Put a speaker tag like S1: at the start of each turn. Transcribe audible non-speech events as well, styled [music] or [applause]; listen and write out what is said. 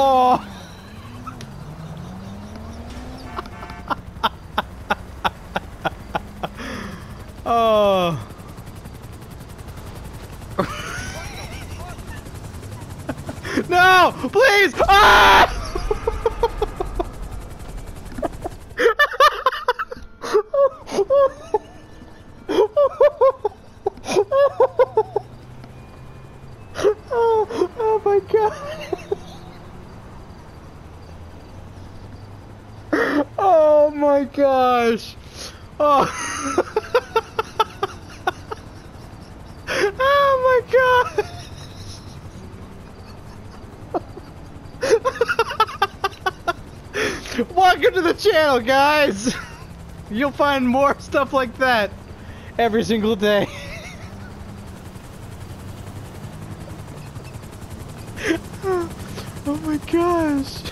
S1: Oh! [laughs] oh. [laughs] no! Please! Ah! oh, [laughs] oh my god! Oh my gosh! Oh! [laughs] oh my god! [laughs] Welcome to the channel, guys! [laughs] You'll find more stuff like that every single day. oh my gosh!